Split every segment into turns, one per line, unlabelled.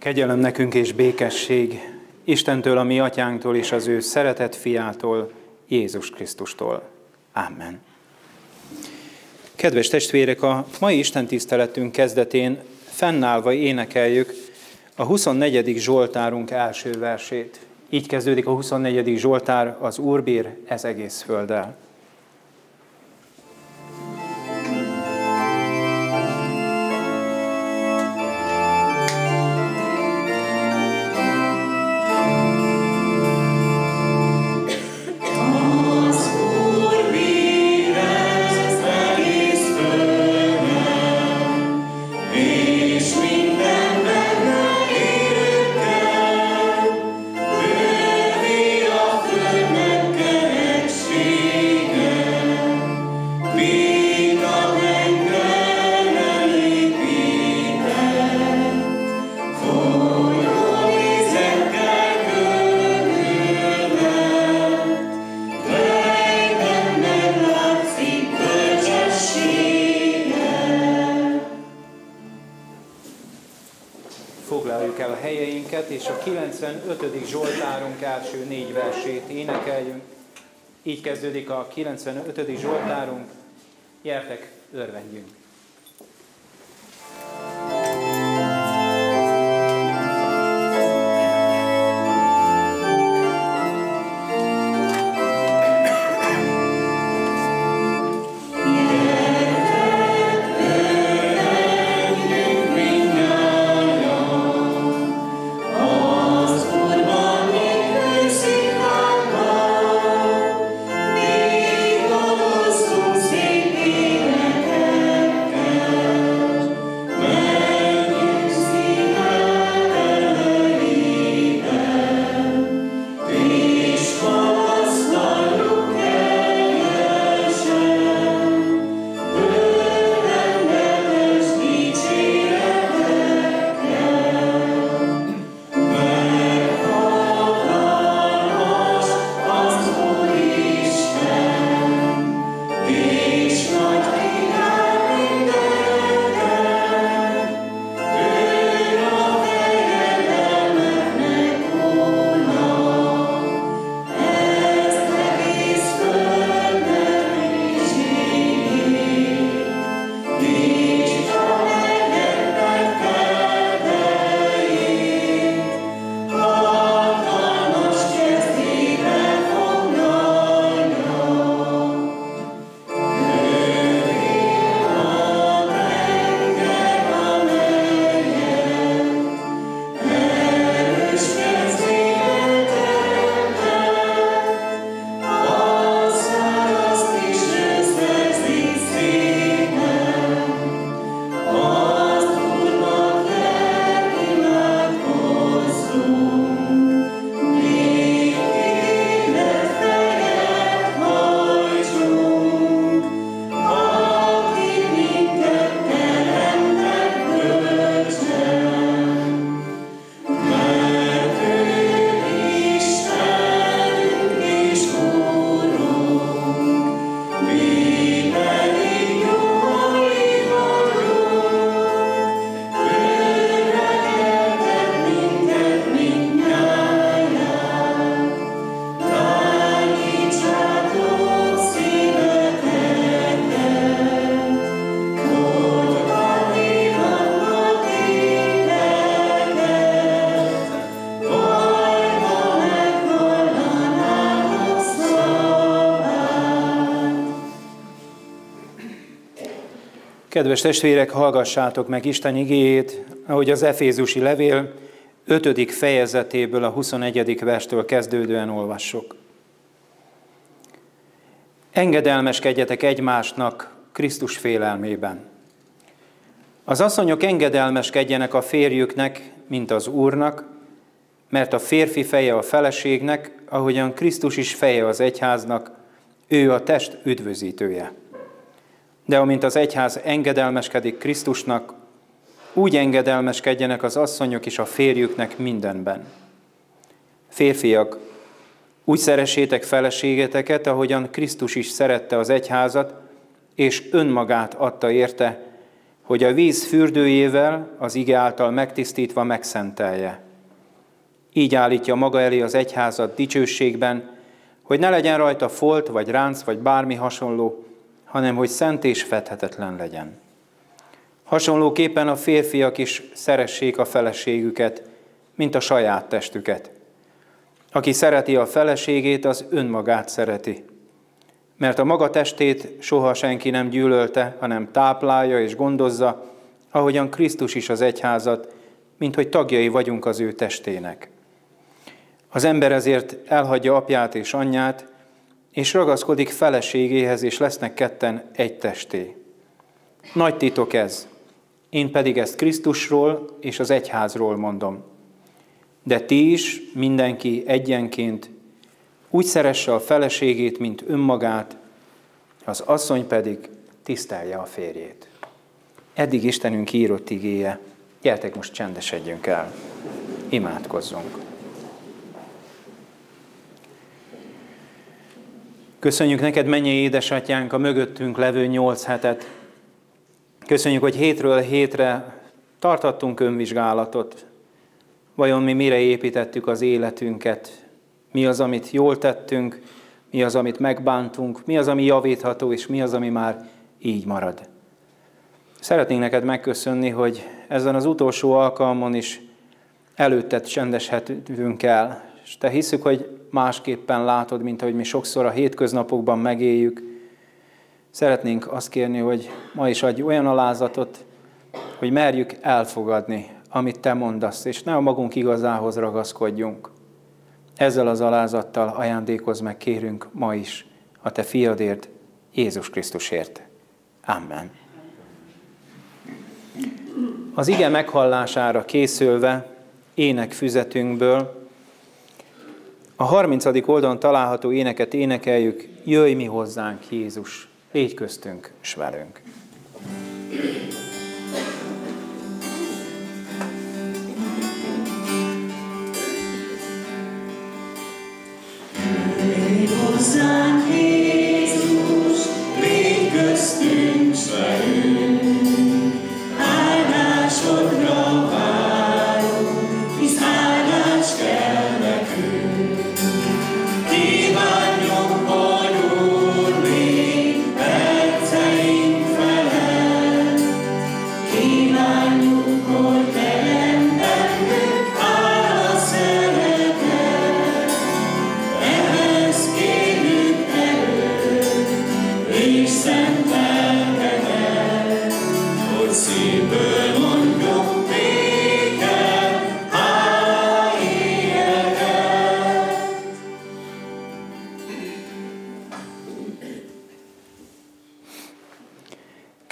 Kegyelem nekünk és békesség Istentől, a mi atyánktól és az ő szeretett fiától, Jézus Krisztustól. Amen. Kedves testvérek, a mai Isten tiszteletünk kezdetén fennállva énekeljük a 24. Zsoltárunk első versét. Így kezdődik a 24. Zsoltár, az Úr bír ez egész földdel. Énekeljünk. Így kezdődik a 95. Zsoltárunk. Gyertek, örvendjünk! Kedves testvérek, hallgassátok meg Isten igéjét, ahogy az Efézusi levél 5. fejezetéből a 21. verstől kezdődően olvassuk. Engedelmeskedjetek egymásnak Krisztus félelmében. Az asszonyok engedelmeskedjenek a férjüknek, mint az Úrnak, mert a férfi feje a feleségnek, ahogyan Krisztus is feje az egyháznak, ő a test üdvözítője. De amint az egyház engedelmeskedik Krisztusnak, úgy engedelmeskedjenek az asszonyok is a férjüknek mindenben. Férfiak, úgy szeressétek feleségeteket, ahogyan Krisztus is szerette az egyházat, és önmagát adta érte,
hogy a víz fürdőjével az ige által megtisztítva megszentelje. Így állítja maga elé az egyházat dicsőségben, hogy ne legyen rajta folt, vagy ránc, vagy bármi hasonló, hanem hogy szent és fedhetetlen legyen. Hasonlóképpen a férfiak is szeressék a feleségüket, mint a saját testüket. Aki szereti a feleségét, az önmagát szereti. Mert a maga testét soha senki nem gyűlölte, hanem táplálja és gondozza, ahogyan Krisztus is az egyházat, mint hogy tagjai vagyunk az ő testének. Az ember ezért elhagyja apját és anyját, és ragaszkodik feleségéhez, és lesznek ketten egy testé. Nagy titok ez, én pedig ezt Krisztusról és az egyházról mondom. De ti is, mindenki egyenként úgy szeresse a feleségét, mint önmagát, az asszony pedig tisztelje a férjét. Eddig Istenünk írott igéje. Gyertek most csendesedjünk el. Imádkozzunk. Köszönjük neked, mennyi édesatyánk, a mögöttünk levő nyolc hetet. Köszönjük, hogy hétről hétre tartattunk önvizsgálatot. Vajon mi mire építettük az életünket? Mi az, amit jól tettünk? Mi az, amit megbántunk? Mi az, ami javítható, és mi az, ami már így marad? Szeretnénk neked megköszönni, hogy ezen az utolsó alkalmon is előtted csendeshetünk el, és te hiszük, hogy másképpen látod, mint ahogy mi sokszor a hétköznapokban megéljük. Szeretnénk azt kérni, hogy ma is adj olyan alázatot, hogy merjük elfogadni, amit te mondasz, és ne a magunk igazához ragaszkodjunk. Ezzel az alázattal ajándékoz meg kérünk ma is a te fiadért, Jézus Krisztusért. Amen. Az ige meghallására készülve énekfüzetünkből a 30. oldalon található éneket énekeljük, jöjj mi hozzánk Jézus, légy köztünk s velünk.
hozzánk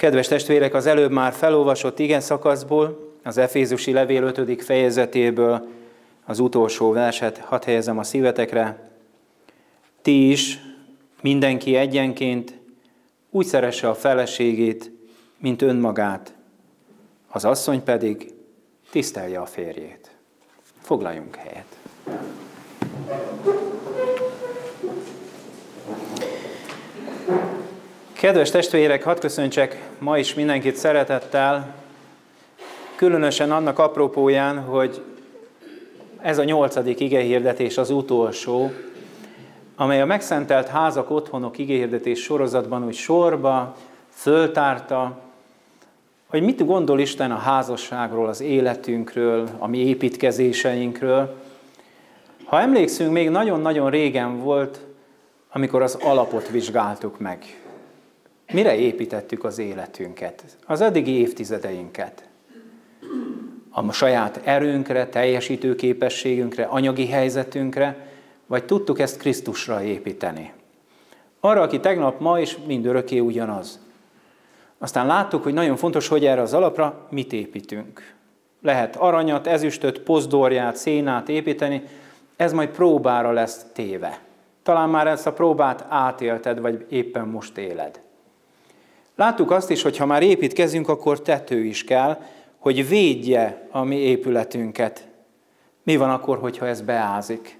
Kedves testvérek, az előbb már felolvasott igen szakaszból, az Efézusi levél 5. fejezetéből az utolsó verset hadd helyezem a szívetekre. Ti is, mindenki egyenként úgy szeresse a feleségét, mint önmagát, az asszony pedig tisztelje a férjét. Foglaljunk helyet. Kedves testvérek, hadd köszöntsek ma is mindenkit szeretettel, különösen annak apropóján, hogy ez a nyolcadik igehirdetés az utolsó, amely a megszentelt házak otthonok igehirdetés sorozatban úgy sorba föltárta, hogy mit gondol Isten a házasságról, az életünkről, a mi építkezéseinkről. Ha emlékszünk, még nagyon-nagyon régen volt, amikor az alapot vizsgáltuk meg. Mire építettük az életünket, az eddigi évtizedeinket? A saját erőnkre, teljesítő képességünkre, anyagi helyzetünkre, vagy tudtuk ezt Krisztusra építeni? Arra, aki tegnap, ma és mindörökké ugyanaz. Aztán láttuk, hogy nagyon fontos, hogy erre az alapra mit építünk. Lehet aranyat, ezüstöt, pozdorját, szénát építeni, ez majd próbára lesz téve. Talán már ezt a próbát átélted, vagy éppen most éled. Láttuk azt is, hogy ha már építkezünk, akkor tető is kell, hogy védje a mi épületünket. Mi van akkor, hogyha ez beázik?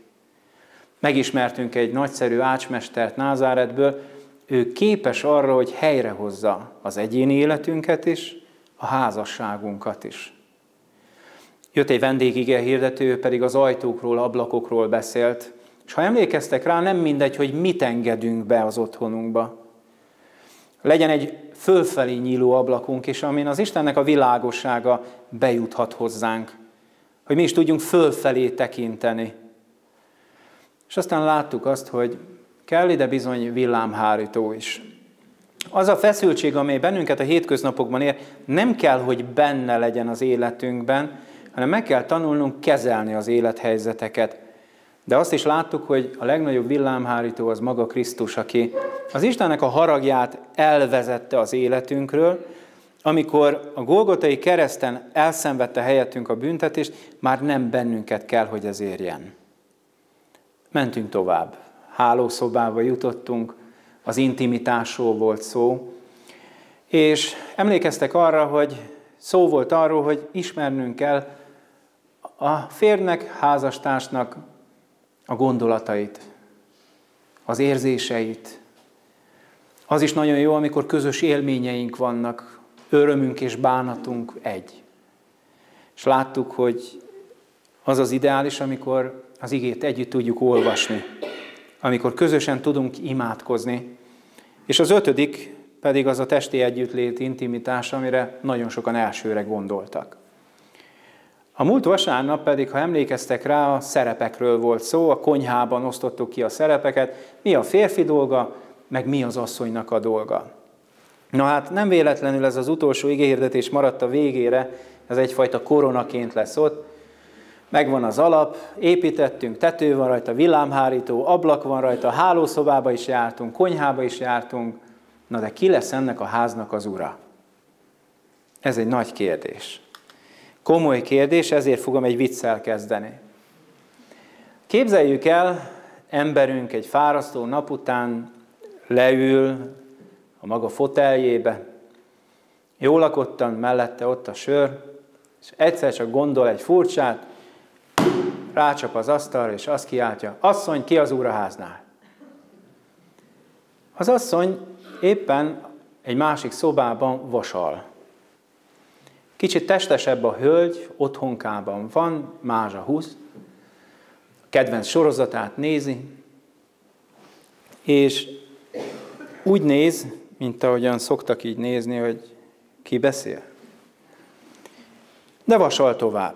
Megismertünk egy nagyszerű ácsmestert Názáretből, ő képes arra, hogy helyrehozza az egyéni életünket is, a házasságunkat is. Jött egy vendégige hirdető, pedig az ajtókról, ablakokról beszélt, és ha emlékeztek rá, nem mindegy, hogy mit engedünk be az otthonunkba. Legyen egy fölfelé nyíló ablakunk is, amin az Istennek a világossága bejuthat hozzánk, hogy mi is tudjunk fölfelé tekinteni. És aztán láttuk azt, hogy kell ide bizony villámhárító is. Az a feszültség, amely bennünket a hétköznapokban ér, nem kell, hogy benne legyen az életünkben, hanem meg kell tanulnunk kezelni az élethelyzeteket. De azt is láttuk, hogy a legnagyobb villámhárító az maga Krisztus, aki az Istennek a haragját elvezette az életünkről, amikor a Golgotai kereszten elszenvedte helyettünk a büntetést, már nem bennünket kell, hogy ez érjen. Mentünk tovább. Hálószobába jutottunk, az intimitásról volt szó, és emlékeztek arra, hogy szó volt arról, hogy ismernünk kell a férnek, házastársnak a gondolatait, az érzéseit. Az is nagyon jó, amikor közös élményeink vannak, örömünk és bánatunk egy. És láttuk, hogy az az ideális, amikor az igét együtt tudjuk olvasni, amikor közösen tudunk imádkozni. És az ötödik pedig az a testi együttlét intimitás, amire nagyon sokan elsőre gondoltak. A múlt vasárnap pedig, ha emlékeztek rá, a szerepekről volt szó, a konyhában osztottuk ki a szerepeket, mi a férfi dolga, meg mi az asszonynak a dolga. Na hát nem véletlenül ez az utolsó igéhirdetés maradt a végére, ez egyfajta koronaként lesz ott. Megvan az alap, építettünk, tető van rajta, villámhárító, ablak van rajta, hálószobába is jártunk, konyhába is jártunk. Na de ki lesz ennek a háznak az ura? Ez egy nagy kérdés. Komoly kérdés, ezért fogom egy viccel kezdeni. Képzeljük el, emberünk egy fárasztó nap után leül a maga foteljébe, jól lakottan, mellette ott a sör, és egyszer csak gondol egy furcsát, rácsap az asztalra, és azt kiáltja, asszony, ki az úraháznál? Az asszony éppen egy másik szobában vasal. Kicsit testesebb a hölgy, otthonkában van, mázsa húsz, kedvenc sorozatát nézi, és úgy néz, mint ahogyan szoktak így nézni, hogy ki beszél. De vasal tovább.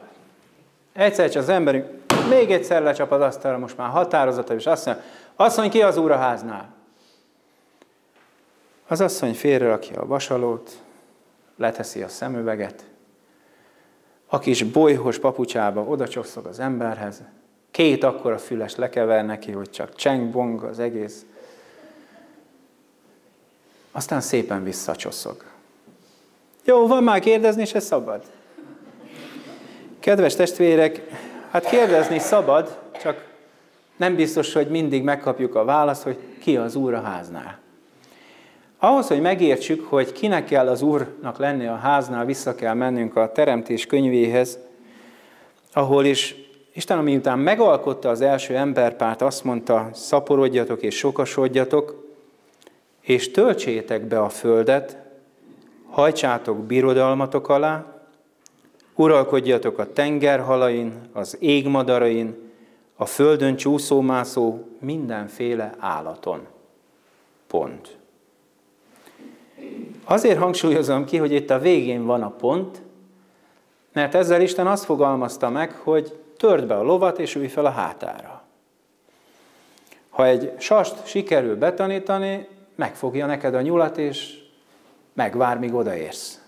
Egyszer csak az emberünk még egyszer lecsap az asztalra, most már határozata, és azt mondja, asszony, ki az úraháznál? Az asszony félrerakja a vasalót, leteszi a szemüveget, a kis bolyhos papucsába oda csokszog az emberhez, két akkora füles lekever neki, hogy csak cseng-bong az egész. Aztán szépen visszacsoszog. Jó, van már kérdezni, és ez szabad. Kedves testvérek, hát kérdezni szabad, csak nem biztos, hogy mindig megkapjuk a választ, hogy ki az Úr a háznál. Ahhoz, hogy megértsük, hogy kinek kell az Úrnak lenni a háznál, vissza kell mennünk a Teremtés könyvéhez, ahol is Isten, miután megalkotta az első emberpárt, azt mondta, szaporodjatok és sokasodjatok, és töltsétek be a földet, hajtsátok birodalmatok alá, uralkodjatok a tengerhalain, az égmadarain, a földön csúszómászó mindenféle állaton. Pont. Azért hangsúlyozom ki, hogy itt a végén van a pont, mert ezzel Isten azt fogalmazta meg, hogy törd be a lovat és ülj fel a hátára. Ha egy sast sikerül betanítani, megfogja neked a nyulat, és megvár, míg odaérsz.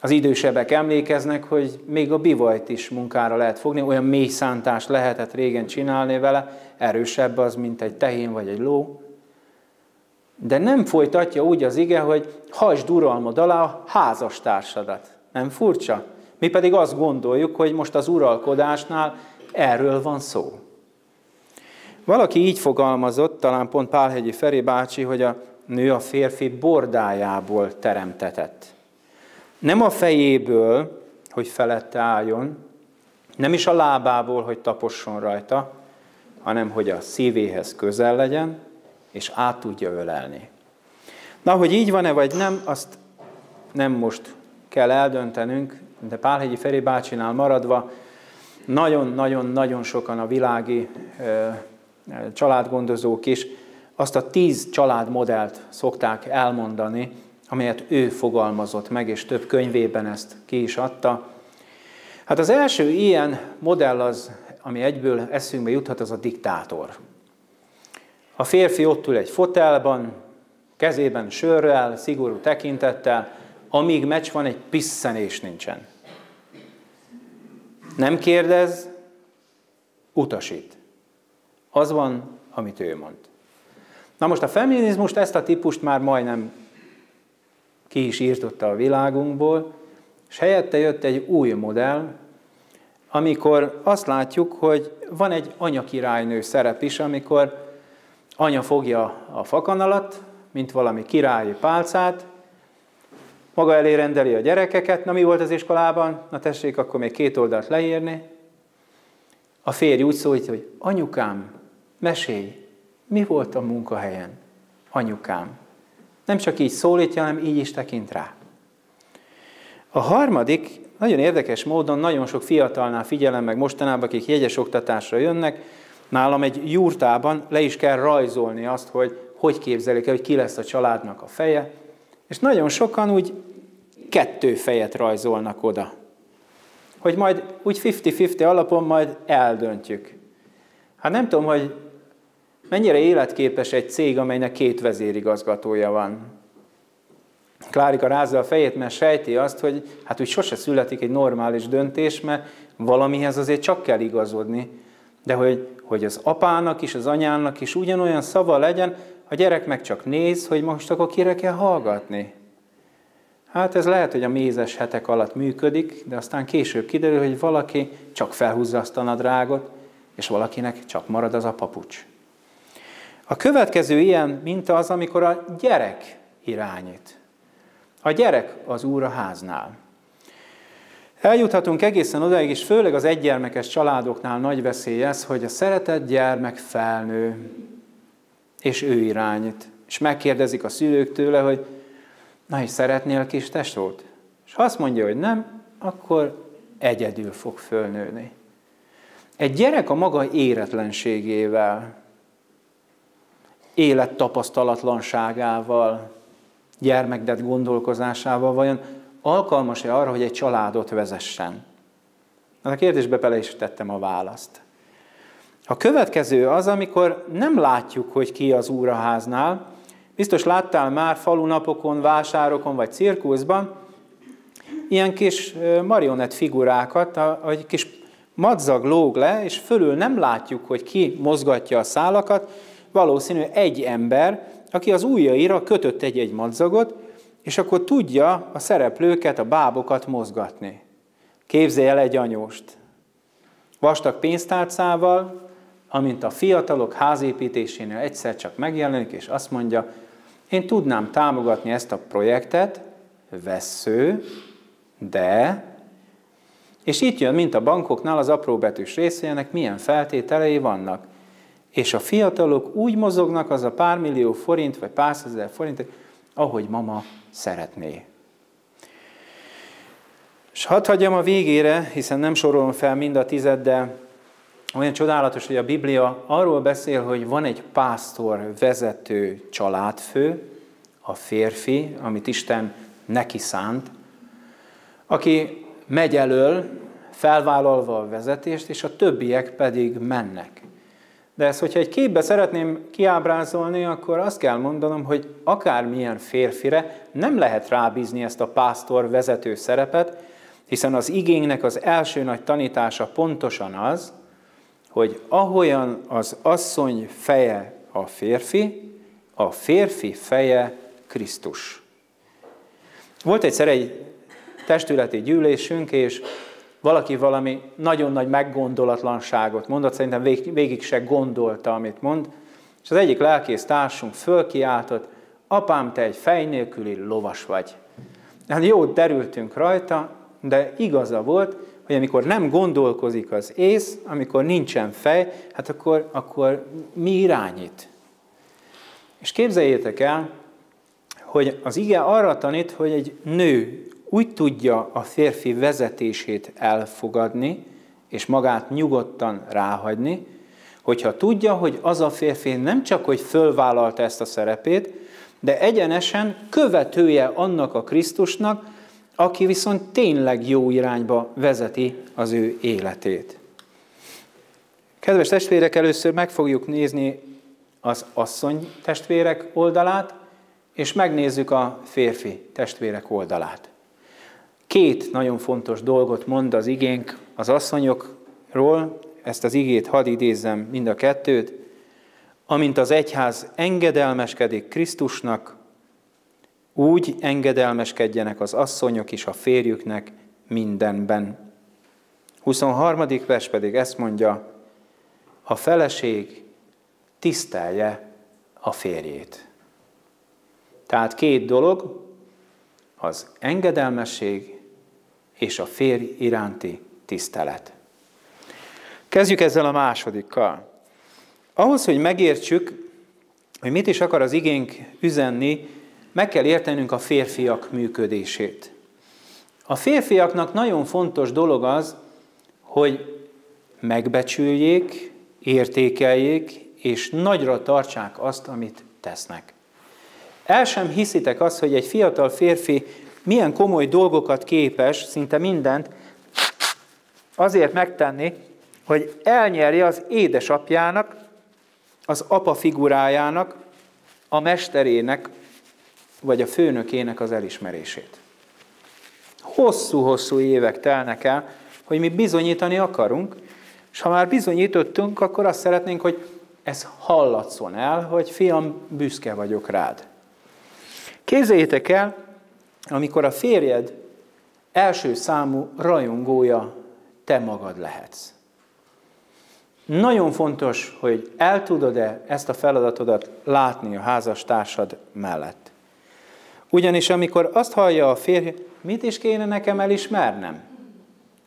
Az idősebbek emlékeznek, hogy még a bivajt is munkára lehet fogni, olyan mély szántást lehetett régen csinálni vele, erősebb az, mint egy tehén vagy egy ló. De nem folytatja úgy az ige, hogy hajtsd uralmad alá a házastársadat. Nem furcsa? Mi pedig azt gondoljuk, hogy most az uralkodásnál erről van szó. Valaki így fogalmazott, talán pont Pálhegyi Feri bácsi, hogy a nő a férfi bordájából teremtetett. Nem a fejéből, hogy felette álljon, nem is a lábából, hogy taposson rajta, hanem hogy a szívéhez közel legyen, és át tudja ölelni. Na, hogy így van-e vagy nem, azt nem most kell eldöntenünk, de Pálhegyi Feri bácsinál maradva, nagyon-nagyon-nagyon sokan a világi családgondozók is azt a tíz családmodellt szokták elmondani, amelyet ő fogalmazott meg, és több könyvében ezt ki is adta. Hát az első ilyen modell az, ami egyből eszünkbe juthat, az a diktátor. A férfi ott ül egy fotelban, kezében sörrel, szigorú tekintettel, amíg meccs van, egy pisszenés nincsen. Nem kérdez, utasít. Az van, amit ő mond. Na most a feminizmust, ezt a típust már majdnem ki is írtotta a világunkból, és helyette jött egy új modell, amikor azt látjuk, hogy van egy anyakirálynő szerep is, amikor anya fogja a fakanalat, mint valami királyi pálcát, maga elé rendeli a gyerekeket, na mi volt az iskolában? Na tessék, akkor még két oldalt leírni. A férj úgy szólít, hogy anyukám, mesélj, mi volt a munkahelyen? Anyukám. Nem csak így szólítja, hanem így is tekint rá. A harmadik, nagyon érdekes módon, nagyon sok fiatalnál figyelem meg mostanában, akik jegyes oktatásra jönnek, nálam egy jurtában le is kell rajzolni azt, hogy hogy képzelik el, hogy ki lesz a családnak a feje, és nagyon sokan úgy kettő fejet rajzolnak oda. Hogy majd úgy 50-50 alapon majd eldöntjük. Hát nem tudom, hogy mennyire életképes egy cég, amelynek két vezérigazgatója van. Klárika rázza a fejét, mert sejti azt, hogy hát úgy sose születik egy normális döntés, mert valamihez azért csak kell igazodni. De hogy, hogy az apának is, az anyának is ugyanolyan szava legyen, a gyerek meg csak néz, hogy most akkor kire kell hallgatni. Hát ez lehet, hogy a mézes hetek alatt működik, de aztán később kiderül, hogy valaki csak felhúzza azt a nadrágot, és valakinek csak marad az a papucs. A következő ilyen minta az, amikor a gyerek irányít. A gyerek az úr a háznál. Eljuthatunk egészen odaig, és főleg az egygyermekes családoknál nagy veszély ez, hogy a szeretett gyermek felnő, és ő irányít. És megkérdezik a szülők tőle, hogy na és szeretnél kis tesót? És ha azt mondja, hogy nem, akkor egyedül fog fölnőni. Egy gyerek a maga éretlenségével, élettapasztalatlanságával, gyermekdet gondolkozásával vajon alkalmas-e arra, hogy egy családot vezessen? A kérdésbe bele is tettem a választ. A következő az, amikor nem látjuk, hogy ki az úraháznál. Biztos láttál már falunapokon, vásárokon vagy cirkuszban ilyen kis marionett figurákat, egy kis madzag lóg le, és fölül nem látjuk, hogy ki mozgatja a szálakat, valószínű egy ember, aki az ujjaira kötött egy-egy madzagot, és akkor tudja a szereplőket, a bábokat mozgatni. Képzelj el egy anyóst. Vastag pénztárcával, amint a fiatalok házépítésénél egyszer csak megjelenik, és azt mondja, én tudnám támogatni ezt a projektet, vesző, de, és itt jön, mint a bankoknál az apróbetűs részének milyen feltételei vannak. És a fiatalok úgy mozognak az a pár millió forint, vagy pár százezer forint, ahogy mama szeretné. És hadd hagyjam a végére, hiszen nem sorolom fel mind a tized, de olyan csodálatos, hogy a Biblia arról beszél, hogy van egy pásztor vezető családfő, a férfi, amit Isten neki szánt, aki megy elől, felvállalva a vezetést, és a többiek pedig mennek. De ezt, hogyha egy képbe szeretném kiábrázolni, akkor azt kell mondanom, hogy akármilyen férfire nem lehet rábízni ezt a pásztor vezető szerepet, hiszen az igénynek az első nagy tanítása pontosan az, hogy ahogyan az asszony feje a férfi, a férfi feje Krisztus. Volt egyszer egy testületi gyűlésünk, és valaki valami nagyon nagy meggondolatlanságot mondott, szerintem végig, se gondolta, amit mond, és az egyik lelkész társunk fölkiáltott, apám, te egy fej nélküli lovas vagy. Hát jó, derültünk rajta, de igaza volt, hogy amikor nem gondolkozik az ész, amikor nincsen fej, hát akkor, akkor mi irányít? És képzeljétek el, hogy az ige arra tanít, hogy egy nő úgy tudja a férfi vezetését elfogadni, és magát nyugodtan ráhagyni, hogyha tudja, hogy az a férfi nem csak, hogy fölvállalta ezt a szerepét, de egyenesen követője annak a Krisztusnak, aki viszont tényleg jó irányba vezeti az ő életét. Kedves testvérek, először meg fogjuk nézni az asszony testvérek oldalát, és megnézzük a férfi testvérek oldalát. Két nagyon fontos dolgot mond az igénk az asszonyokról, ezt az igét hadd idézzem mind a kettőt, amint az egyház engedelmeskedik Krisztusnak, úgy engedelmeskedjenek az asszonyok is a férjüknek mindenben. 23. vers pedig ezt mondja, a feleség tisztelje a férjét. Tehát két dolog, az engedelmesség és a férj iránti tisztelet. Kezdjük ezzel a másodikkal. Ahhoz, hogy megértsük, hogy mit is akar az igénk üzenni, meg kell értenünk a férfiak működését. A férfiaknak nagyon fontos dolog az, hogy megbecsüljék, értékeljék, és nagyra tartsák azt, amit tesznek. El sem hiszitek azt, hogy egy fiatal férfi milyen komoly dolgokat képes, szinte mindent, azért megtenni, hogy elnyerje az édesapjának, az apa figurájának, a mesterének, vagy a főnökének az elismerését. Hosszú-hosszú évek telnek el, hogy mi bizonyítani akarunk, és ha már bizonyítottunk, akkor azt szeretnénk, hogy ez hallatszon el, hogy fiam, büszke vagyok rád. Képzeljétek el, amikor a férjed első számú rajongója te magad lehetsz. Nagyon fontos, hogy el tudod-e ezt a feladatodat látni a házastársad mellett. Ugyanis amikor azt hallja a férj, mit is kéne nekem elismernem?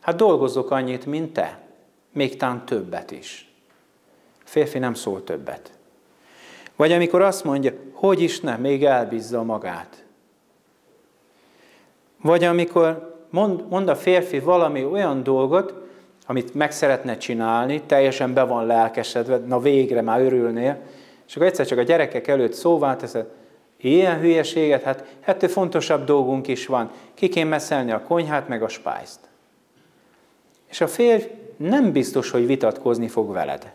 Hát dolgozok annyit, mint te. Még tán többet is. A férfi nem szól többet. Vagy amikor azt mondja, hogy is ne, még elbízza magát. Vagy amikor mond, mond a férfi valami olyan dolgot, amit meg szeretne csinálni, teljesen be van lelkesedve, na végre már örülnél, és akkor egyszer csak a gyerekek előtt szóvá teszed, ilyen hülyeséget, hát ettől fontosabb dolgunk is van. Ki kéne meszelni a konyhát, meg a spájzt. És a férj nem biztos, hogy vitatkozni fog veled.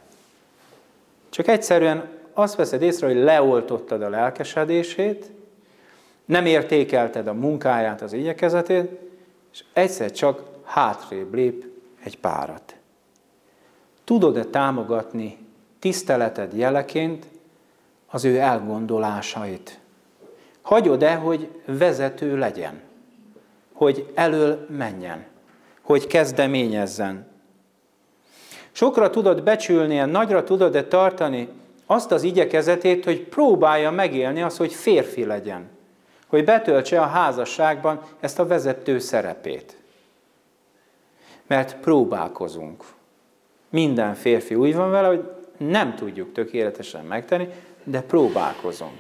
Csak egyszerűen azt veszed észre, hogy leoltottad a lelkesedését, nem értékelted a munkáját, az igyekezetét, és egyszer csak hátrébb lép egy párat. Tudod-e támogatni tiszteleted jeleként az ő elgondolásait? Hagyod-e, hogy vezető legyen? Hogy elől menjen? Hogy kezdeményezzen? Sokra tudod becsülni, nagyra tudod-e tartani azt az igyekezetét, hogy próbálja megélni azt, hogy férfi legyen, hogy betöltse a házasságban ezt a vezető szerepét. Mert próbálkozunk. Minden férfi úgy van vele, hogy nem tudjuk tökéletesen megtenni, de próbálkozunk.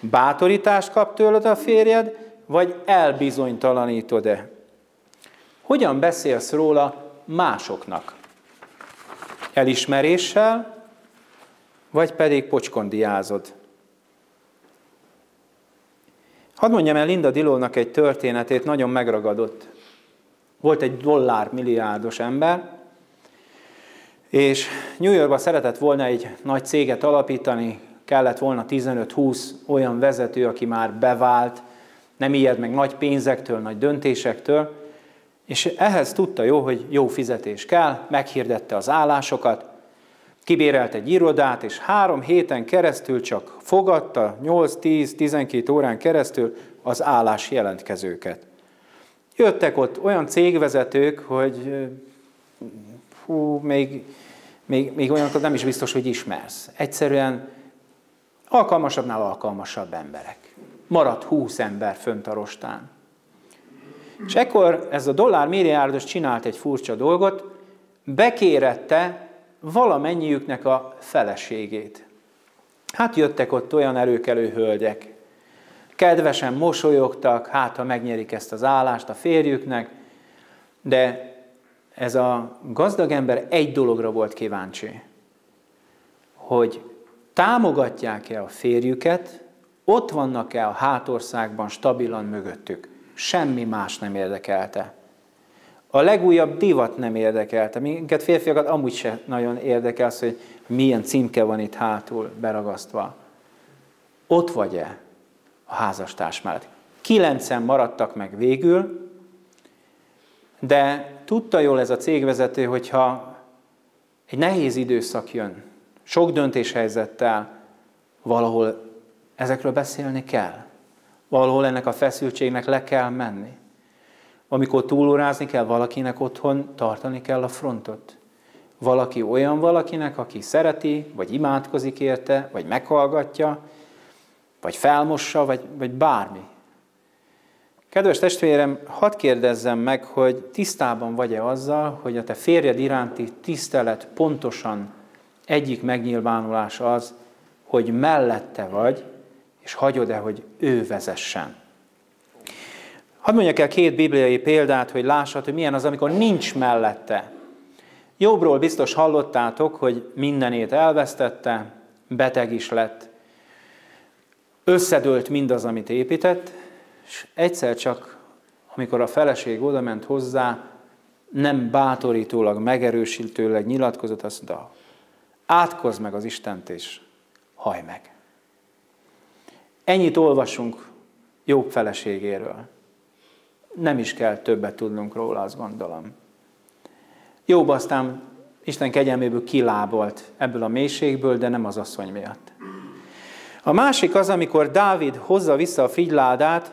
Bátorítást kap tőled a férjed, vagy elbizonytalanítod-e? Hogyan beszélsz róla másoknak? Elismeréssel, vagy pedig pocskondiázod. Hadd mondjam el Linda Dilónak egy történetét, nagyon megragadott. Volt egy dollár milliárdos ember, és New Yorkba szeretett volna egy nagy céget alapítani, kellett volna 15-20 olyan vezető, aki már bevált, nem ijed meg nagy pénzektől, nagy döntésektől, és ehhez tudta jó, hogy jó fizetés kell, meghirdette az állásokat, Kibérelt egy irodát, és három héten keresztül csak fogadta, 8-10-12 órán keresztül az állás jelentkezőket. Jöttek ott olyan cégvezetők, hogy hú, még, még, még olyanokat nem is biztos, hogy ismersz. Egyszerűen alkalmasabbnál alkalmasabb emberek. Maradt 20 ember fönt a rostán. És ekkor ez a dollár milliárdos csinált egy furcsa dolgot, bekérette valamennyiüknek a feleségét. Hát jöttek ott olyan erőkelő hölgyek. kedvesen mosolyogtak, hát ha megnyerik ezt az állást a férjüknek, de ez a gazdag ember egy dologra volt kíváncsi, hogy támogatják-e a férjüket, ott vannak-e a hátországban stabilan mögöttük. Semmi más nem érdekelte. A legújabb divat nem érdekelte. Minket férfiakat amúgy se nagyon érdekel az, hogy milyen címke van itt hátul beragasztva. Ott vagy-e a házastárs mellett? Kilencen maradtak meg végül, de tudta jól ez a cégvezető, hogyha egy nehéz időszak jön, sok döntéshelyzettel, valahol ezekről beszélni kell. Valahol ennek a feszültségnek le kell menni. Amikor túlórázni kell, valakinek otthon tartani kell a frontot. Valaki olyan valakinek, aki szereti, vagy imádkozik érte, vagy meghallgatja, vagy felmossa, vagy, vagy bármi. Kedves testvérem, hadd kérdezzem meg, hogy tisztában vagy-e azzal, hogy a te férjed iránti tisztelet pontosan egyik megnyilvánulás az, hogy mellette vagy, és hagyod-e, hogy ő vezessen. Hadd mondjak el két bibliai példát, hogy lássad, hogy milyen az, amikor nincs mellette. Jobbról biztos hallottátok, hogy mindenét elvesztette, beteg is lett, összedőlt mindaz, amit épített, és egyszer csak, amikor a feleség oda ment hozzá, nem bátorítólag, megerősítőleg nyilatkozott, azt mondta, átkozz meg az Istent, és haj meg. Ennyit olvasunk Jobb feleségéről. Nem is kell többet tudnunk róla, azt gondolom. Jobb aztán Isten kegyelméből kilábolt ebből a mélységből, de nem az asszony miatt. A másik az, amikor Dávid hozza vissza a figyládát,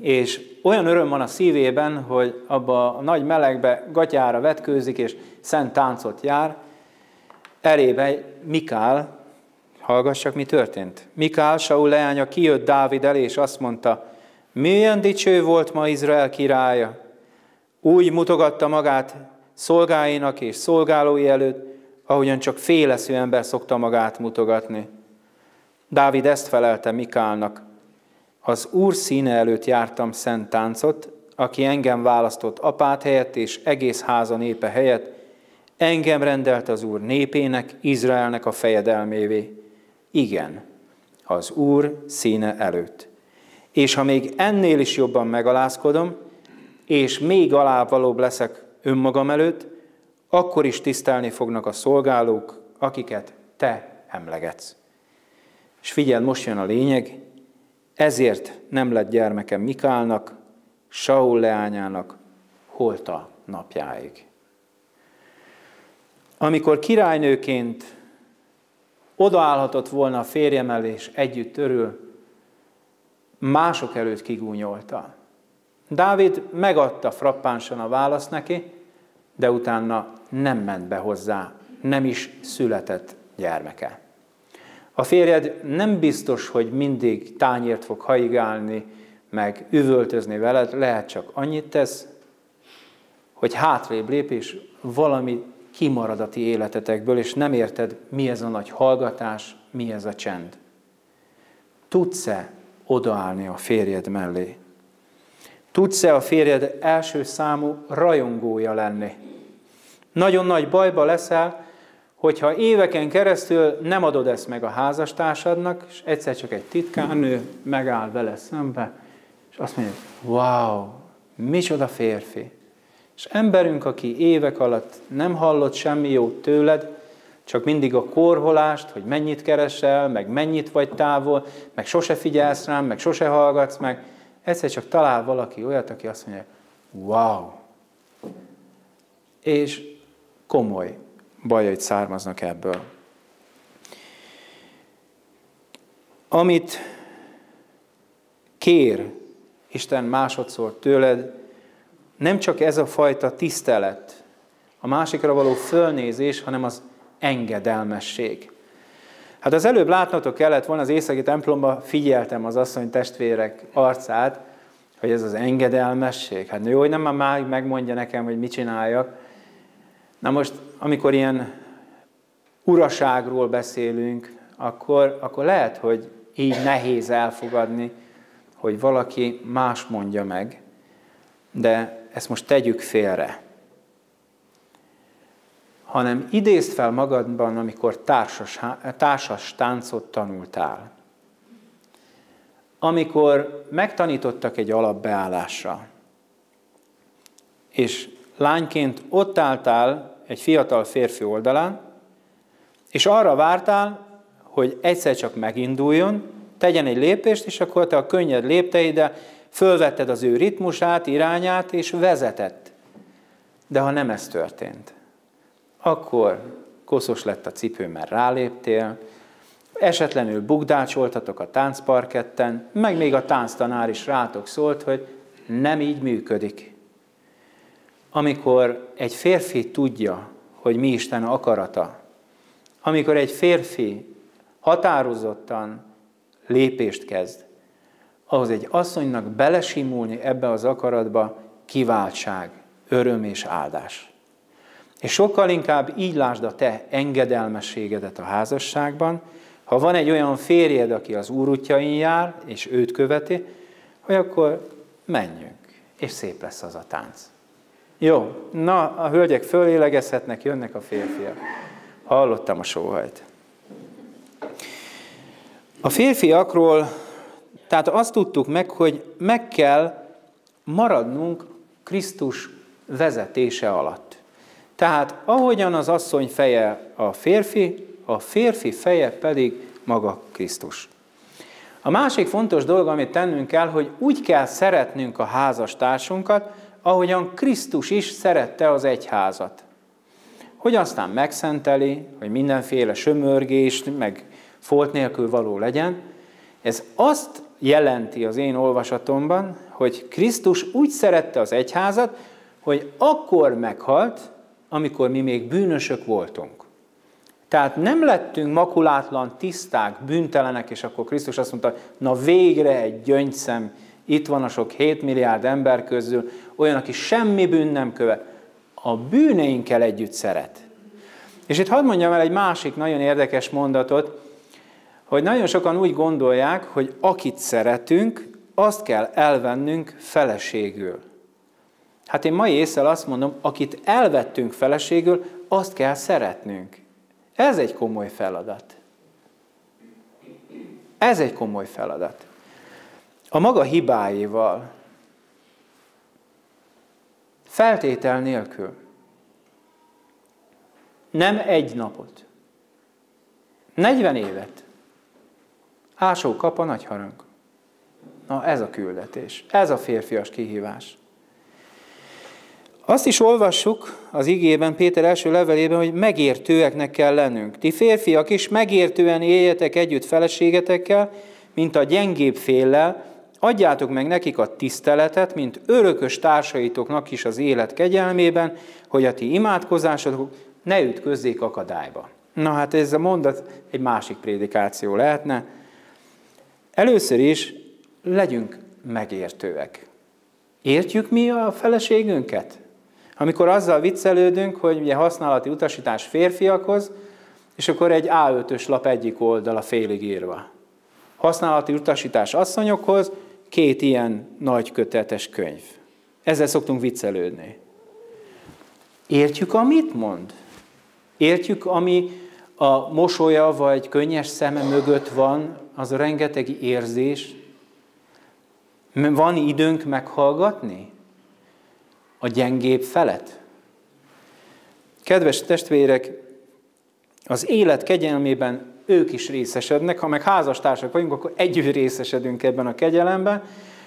és olyan öröm van a szívében, hogy abba a nagy melegbe gatyára vetkőzik, és szent táncot jár, elébe Mikál, hallgassak, mi történt. Mikál, Saul leánya kijött Dávid elé, és azt mondta, milyen dicső volt ma Izrael királya. Úgy mutogatta magát szolgáinak és szolgálói előtt, ahogyan csak félesző ember szokta magát mutogatni. Dávid ezt felelte Mikálnak, az Úr színe előtt jártam szent táncot, aki engem választott apát helyett és egész háza népe helyett, engem rendelt az Úr népének, Izraelnek a fejedelmévé. Igen, az Úr színe előtt. És ha még ennél is jobban megalázkodom, és még alávalóbb leszek önmagam előtt, akkor is tisztelni fognak a szolgálók, akiket te emlegetsz. És figyeld, most jön a lényeg, ezért nem lett gyermekem Mikálnak, Saul leányának, holta napjáig. Amikor királynőként odaállhatott volna a férjem és együtt törül, mások előtt kigúnyolta. Dávid megadta frappánsan a választ neki, de utána nem ment be hozzá, nem is született gyermeke. A férjed nem biztos, hogy mindig tányért fog haigálni, meg üvöltözni veled, lehet csak annyit tesz, hogy hátrébb lép, valami kimarad a ti életetekből, és nem érted, mi ez a nagy hallgatás, mi ez a csend. Tudsz-e odaállni a férjed mellé? Tudsz-e a férjed első számú rajongója lenni? Nagyon nagy bajba leszel, hogyha éveken keresztül nem adod ezt meg a házastársadnak, és egyszer csak egy titkárnő megáll vele szembe, és azt mondja, wow, micsoda férfi. És emberünk, aki évek alatt nem hallott semmi jót tőled, csak mindig a korholást, hogy mennyit keresel, meg mennyit vagy távol, meg sose figyelsz rám, meg sose hallgatsz meg, egyszer csak talál valaki olyat, aki azt mondja, wow. És komoly bajait származnak ebből. Amit kér Isten másodszor tőled, nem csak ez a fajta tisztelet, a másikra való fölnézés, hanem az engedelmesség. Hát az előbb látnotok kellett volna az északi templomba, figyeltem az asszony testvérek arcát, hogy ez az engedelmesség. Hát jó, hogy nem már megmondja nekem, hogy mit csináljak. Na most, amikor ilyen uraságról beszélünk, akkor, akkor lehet, hogy így nehéz elfogadni, hogy valaki más mondja meg, de ezt most tegyük félre. Hanem idézd fel magadban, amikor társas, társas táncot tanultál. Amikor megtanítottak egy alapbeállásra, és lányként ott álltál egy fiatal férfi oldalán, és arra vártál, hogy egyszer csak meginduljon, tegyen egy lépést, és akkor te a könnyed lépteide fölvetted az ő ritmusát, irányát, és vezetett. De ha nem ez történt, akkor koszos lett a cipő, mert ráléptél, esetlenül bukdácsoltatok a táncparketten, meg még a tánctanár is rátok szólt, hogy nem így működik. Amikor egy férfi tudja, hogy mi Isten akarata, amikor egy férfi határozottan lépést kezd, ahhoz egy asszonynak belesimulni ebbe az akaratba kiváltság, öröm és áldás. És sokkal inkább így lásd a te engedelmességedet a házasságban, ha van egy olyan férjed, aki az úr útjain jár, és őt követi, hogy akkor menjünk, és szép lesz az a tánc. Jó, na, a hölgyek fölélegezhetnek, jönnek a férfiak. Hallottam a sóhajt. A férfiakról, tehát azt tudtuk meg, hogy meg kell maradnunk Krisztus vezetése alatt. Tehát ahogyan az asszony feje a férfi, a férfi feje pedig maga Krisztus. A másik fontos dolog, amit tennünk kell, hogy úgy kell szeretnünk a házastársunkat, ahogyan Krisztus is szerette az egyházat. Hogy aztán megszenteli, hogy mindenféle sömörgést, meg folt nélkül való legyen. Ez azt jelenti az én olvasatomban, hogy Krisztus úgy szerette az egyházat, hogy akkor meghalt, amikor mi még bűnösök voltunk. Tehát nem lettünk makulátlan, tiszták, bűntelenek, és akkor Krisztus azt mondta, na végre egy gyöngyszem, itt van a sok 7 milliárd ember közül, olyan, aki semmi bűn nem követ. A bűneinkkel együtt szeret. És itt hadd mondjam el egy másik nagyon érdekes mondatot, hogy nagyon sokan úgy gondolják, hogy akit szeretünk, azt kell elvennünk feleségül. Hát én mai észre azt mondom, akit elvettünk feleségül, azt kell szeretnünk. Ez egy komoly feladat. Ez egy komoly feladat. A maga hibáival, feltétel nélkül, nem egy napot, 40 évet, Ásó kap a nagy harang. Na ez a küldetés, ez a férfias kihívás. Azt is olvassuk az igében, Péter első levelében, hogy megértőeknek kell lennünk. Ti férfiak is megértően éljetek együtt feleségetekkel, mint a gyengébb féllel, adjátok meg nekik a tiszteletet, mint örökös társaitoknak is az élet kegyelmében, hogy a ti imádkozásotok ne ütközzék akadályba. Na hát ez a mondat egy másik prédikáció lehetne, Először is legyünk megértőek. Értjük mi a feleségünket? Amikor azzal viccelődünk, hogy ugye használati utasítás férfiakhoz, és akkor egy A5-ös lap egyik oldala félig írva. Használati utasítás asszonyokhoz, két ilyen nagy kötetes könyv. Ezzel szoktunk viccelődni. Értjük, amit mond? Értjük, ami a mosolya vagy könnyes szeme mögött van, az a rengeteg érzés. Van időnk meghallgatni a gyengébb felet? Kedves testvérek, az élet kegyelmében ők is részesednek, ha meg házastársak vagyunk, akkor együtt részesedünk ebben a kegyelemben,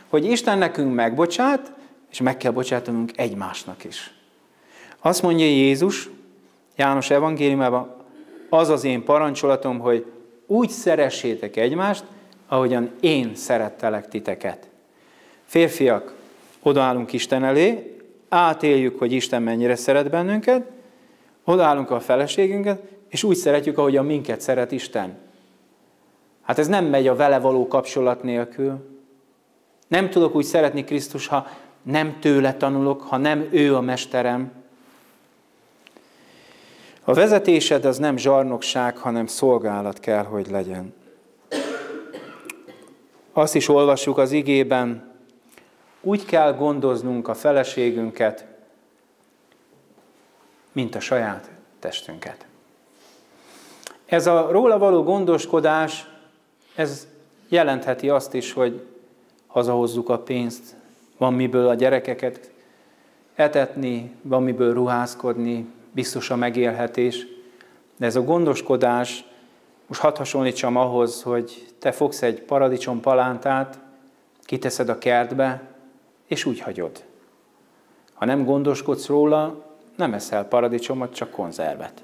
hogy Isten nekünk megbocsát, és meg kell bocsátanunk egymásnak is. Azt mondja Jézus János evangéliumában, az az én parancsolatom, hogy úgy szeressétek egymást, ahogyan én szerettelek titeket. Férfiak, odaállunk Isten elé, átéljük, hogy Isten mennyire szeret bennünket, odaállunk a feleségünket, és úgy szeretjük, ahogyan minket szeret Isten. Hát ez nem megy a vele való kapcsolat nélkül. Nem tudok úgy szeretni Krisztus, ha nem tőle tanulok, ha nem ő a mesterem, a vezetésed az nem zsarnokság, hanem szolgálat kell, hogy legyen. azt is olvassuk az igében, úgy kell gondoznunk a feleségünket, mint a saját testünket. Ez a róla való gondoskodás, ez jelentheti azt is, hogy hazahozzuk a pénzt, van miből a gyerekeket etetni, van miből ruházkodni, biztos a megélhetés. De ez a gondoskodás, most hadd hasonlítsam ahhoz, hogy te fogsz egy paradicsom palántát, kiteszed a kertbe, és úgy hagyod. Ha nem gondoskodsz róla, nem eszel paradicsomot, csak konzervet.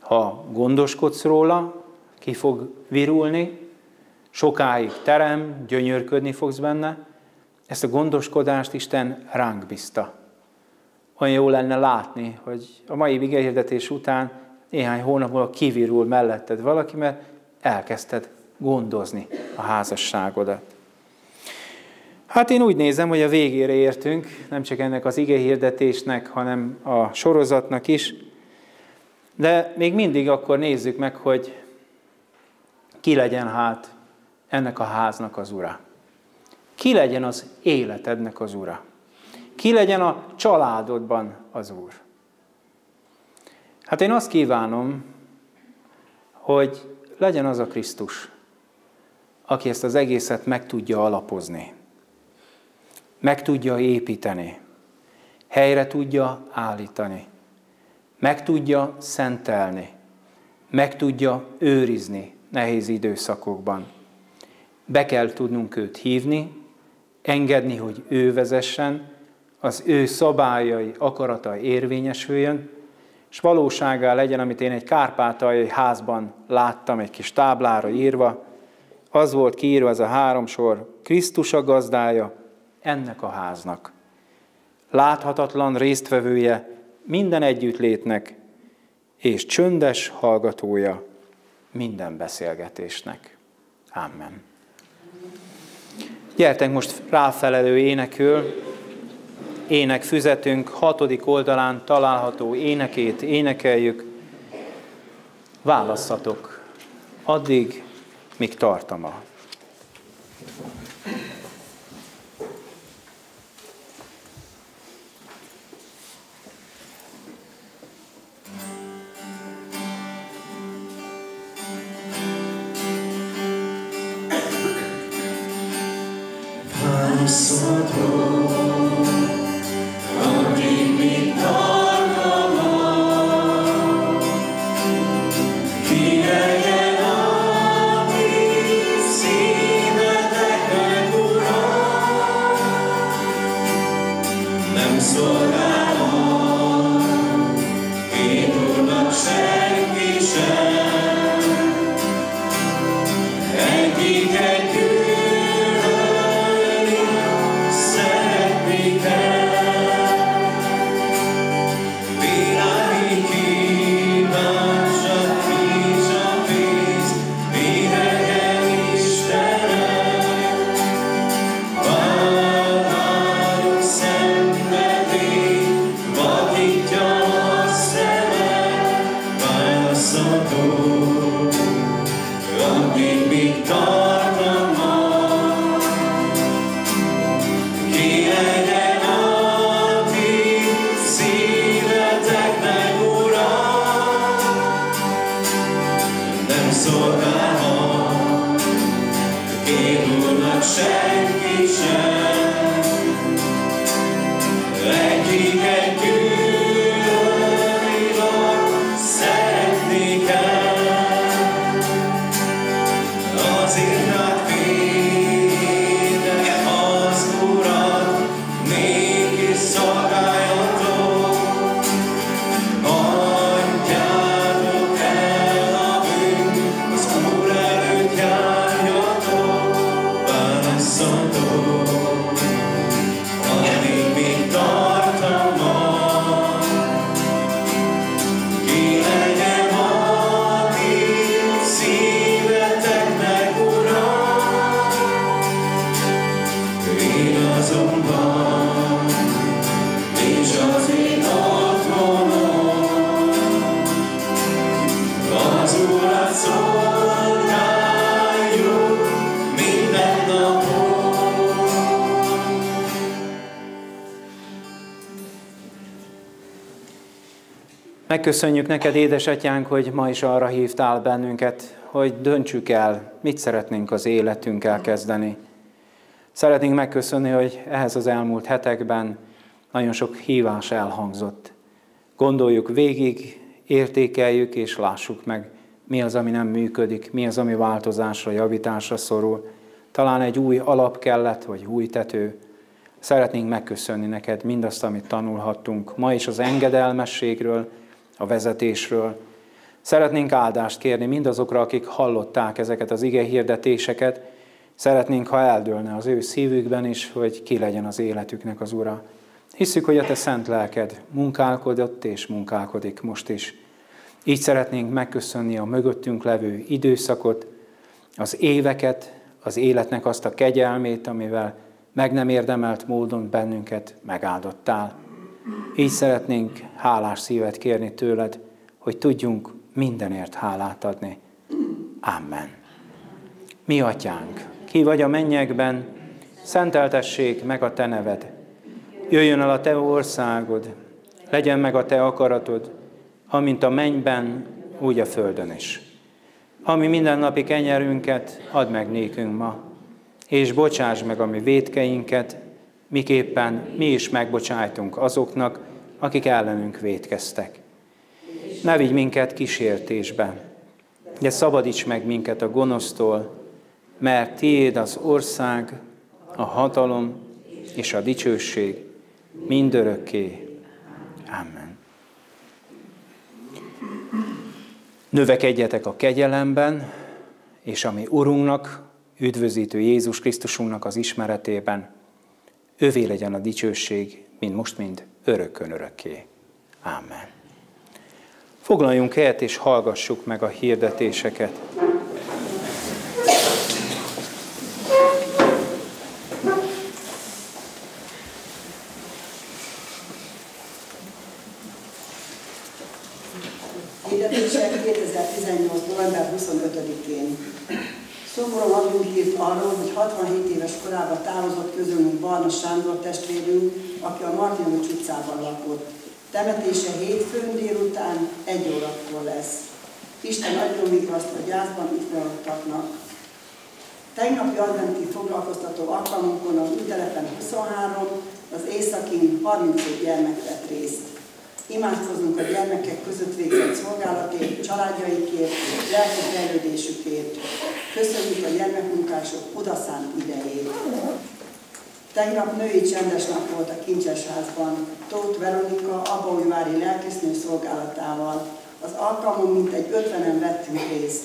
Ha gondoskodsz róla, ki fog virulni, sokáig terem, gyönyörködni fogsz benne, ezt a gondoskodást Isten ránk bízta. Olyan jó lenne látni, hogy a mai vigehirdetés után néhány hónap múlva kivirul melletted valaki, mert elkezdted gondozni a házasságodat. Hát én úgy nézem, hogy a végére értünk, nem csak ennek az hirdetésnek, hanem a sorozatnak is. De még mindig akkor nézzük meg, hogy ki legyen hát ennek a háznak az ura. Ki legyen az életednek az ura. Ki legyen a családodban az úr. Hát én azt kívánom, hogy legyen az a Krisztus, aki ezt az egészet meg tudja alapozni, meg tudja építeni, helyre tudja állítani, meg tudja szentelni, meg tudja őrizni nehéz időszakokban. Be kell tudnunk őt hívni, engedni, hogy ő vezessen, az ő szabályai, akarata érvényesüljön, és valóságá legyen, amit én egy kárpátaljai házban láttam, egy kis táblára írva, az volt kiírva ez a három sor, Krisztus a gazdája ennek a háznak. Láthatatlan résztvevője minden együttlétnek, és csöndes hallgatója minden beszélgetésnek. Amen. Gyertek most ráfelelő énekül, ének füzetünk hatodik oldalán található énekét énekeljük. Válasszatok, addig, míg tartam Megköszönjük neked, édesatyánk, hogy ma is arra hívtál bennünket, hogy döntsük el, mit szeretnénk az életünkkel kezdeni. Szeretnénk megköszönni, hogy ehhez az elmúlt hetekben nagyon sok hívás elhangzott. Gondoljuk végig, értékeljük és lássuk meg, mi az, ami nem működik, mi az, ami változásra, javításra szorul. Talán egy új alap kellett, vagy új tető. Szeretnénk megköszönni neked mindazt, amit tanulhattunk ma is az engedelmességről, a vezetésről. Szeretnénk áldást kérni mindazokra, akik hallották ezeket az ige hirdetéseket. Szeretnénk, ha eldőlne az ő szívükben is, hogy ki legyen az életüknek az Ura. Hiszük, hogy a te szent lelked munkálkodott és munkálkodik most is. Így szeretnénk megköszönni a mögöttünk levő időszakot, az éveket, az életnek azt a kegyelmét, amivel meg nem érdemelt módon bennünket megáldottál. Így szeretnénk hálás szívet kérni tőled, hogy tudjunk mindenért hálát adni. Amen. Mi atyánk, ki vagy a mennyekben, szenteltessék meg a te neved. Jöjjön el a te országod, legyen meg a te akaratod, amint a mennyben, úgy a földön is. Ami mindennapi kenyerünket, add meg nékünk ma, és bocsáss meg a mi védkeinket, miképpen mi is megbocsájtunk azoknak, akik ellenünk védkeztek. Ne vigy minket kísértésbe, de szabadíts meg minket a gonosztól, mert tiéd az ország, a hatalom és a dicsőség mindörökké. Amen. Növekedjetek a kegyelemben, és ami Urunknak, üdvözítő Jézus Krisztusunknak az ismeretében, Övé legyen a dicsőség, mind most, mind örökkön örökké. Amen. Foglaljunk helyet és hallgassuk meg a hirdetéseket.
Hírt arról, hogy 67 éves korában távozott közülünk Barna Sándor testvérünk, aki a Martinovics utcában lakott. Temetése hétfőn délután egy órakor lesz. Isten adjon azt a gyászban itt maradtaknak. Tegnapi adventi foglalkoztató alkalmunkon az ügytelepen 23, az északin 35 gyermek vett részt. Imádkozunk a gyermekek között végzett szolgálatért, családjaikért, lelki fejlődésükért. Köszönjük a gyermekmunkások odaszánt idejét. Tegnap női csendes nap volt a Kincsesházban. Tóth Veronika Abaújvári lelkésznő szolgálatával. Az alkalmon mintegy ötvenen vettünk részt.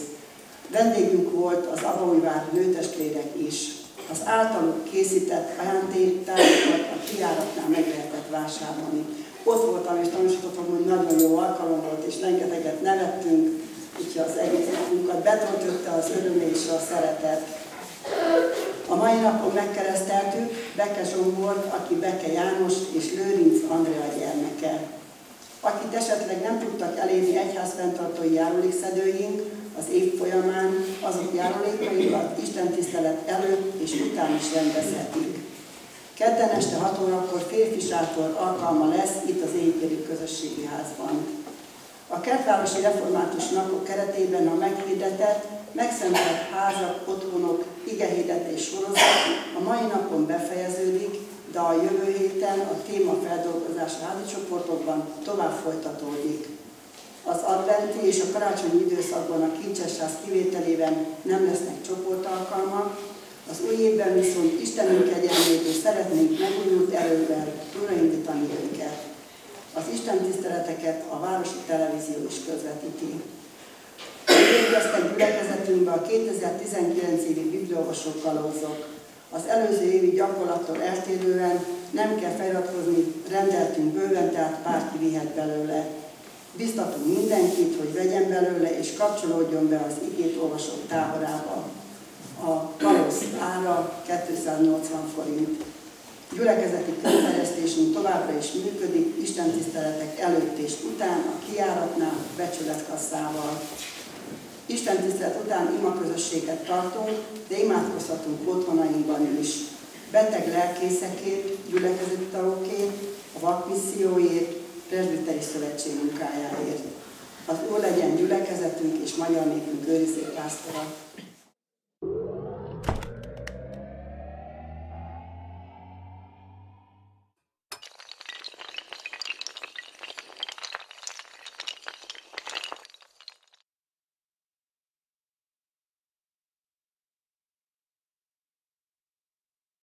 Vendégünk volt az Abaújvár nőtestvérek is. Az általuk készített ajándéktárakat a kiáratnál meg lehetett vásárolni. Ott voltam és tanúsítottam, hogy nagyon jó alkalom volt, és rengeteget nevettünk, úgyhogy az egész napunkat betöltötte az öröm és a szeretet. A mai napon megkereszteltük Beke Zsombor, aki Beke János és Lőrinc Andrea gyermeke. Akit esetleg nem tudtak elérni egyházfenntartói járulékszedőink, az év folyamán azok járulékaikat Isten tisztelet előtt és után is rendezhetik. Kedden este 6 órakor férfi sátor alkalma lesz itt az Éjkéri Közösségi Házban. A Kertvárosi Református Napok keretében a meghirdetett, megszentelt házak, otthonok, igehirdetés sorozat a mai napon befejeződik, de a jövő héten a téma feldolgozás házi csoportokban tovább folytatódik. Az adventi és a karácsonyi időszakban a kincsesház kivételében nem lesznek csoportalkalmak, az új évben viszont Istenünk kegyelméből szeretnénk megújult erővel újraindítani őket. Az Isten tiszteleteket a Városi Televízió is közvetíti. Végeztek gyülekezetünkbe a 2019 évi bibliolvasók kalózok. Az előző évi gyakorlattól eltérően nem kell feliratkozni, rendeltünk bőven, tehát bárki vihet belőle. Biztatunk mindenkit, hogy vegyen belőle és kapcsolódjon be az igét olvasók táborába. A kalóz ára 280 forint. Gyülekezeti könyvterjesztésünk továbbra is működik, Isten tiszteletek előtt és után, a kiáratnál, becsületkasszával. Isten tisztelet után imaközösséget tartunk, de imádkozhatunk otthonainkban is. Beteg lelkészekért, gyülekezeti tagokért, a vakmisszióért, presbiteri szövetség munkájáért. Az Úr legyen gyülekezetünk és magyar népünk őrizé pásztora.